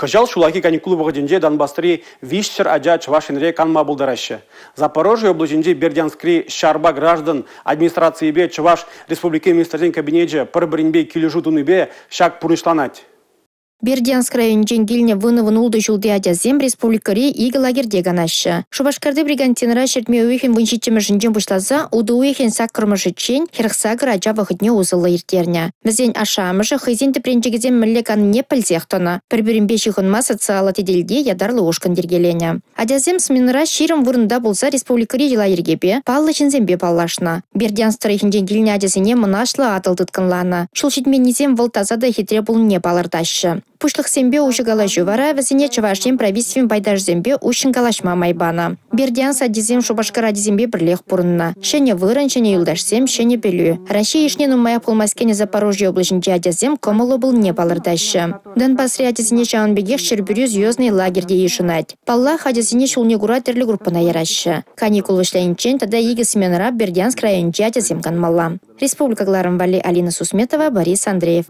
Кыжал шулаки каникулы вғыденде Донбастри вишчер аджа чвашинре канма булдарашы. Запорожье облачинде Бердянскри шарба граждан администрации бе чваш республики министрден кабинете пір бірінбе кележу бе шак пурнышланать. Бердянск райончен килне вынывын улды жылды адязем республикари игі лагерде ганашы. Шубашкарды бригантинра шертме уйхен выншитчімі жынжен бұшлаза, уды уйхен чен херхсагыр ажа вахытне узылы ертерне. Мізен ашамышы хызен тіпренчегізен мүллекан не пілзехтона. Бір-бірін бешіғынма социалы теделде ядарлы ушкан дергелене. Адязем сминра ширым вырында болса республикари жила ергебе, паллы чынзембе паллашна. Бердянск тарихинчен килне адязене мұнашлы атылдытканлана. Шул шитменнизем вылтаза да хитре бұл не Пушлық сембе ушыгала жувара, візіне чывашем правительствен байдаж зембе ушын калашма майбана. Бердян садизем шубашкара дизембе бірлех пурынна. Шене вырын, шене юлдашсем, шене белю. Россия ишне нумая пулмаскене Запорожье облачынче адязем комылы был не балырдашы. Донбасс адязіне шаунбегех шербюрю звездный лагерде ешынать. Паллах адязіне шулне гура терлі группына ярашы. Каникул вышлайынчен тада игі сменра Бердянск районче адязем канмалла. Республика Гларым Вали Алина Сусметова, Борис Андреев.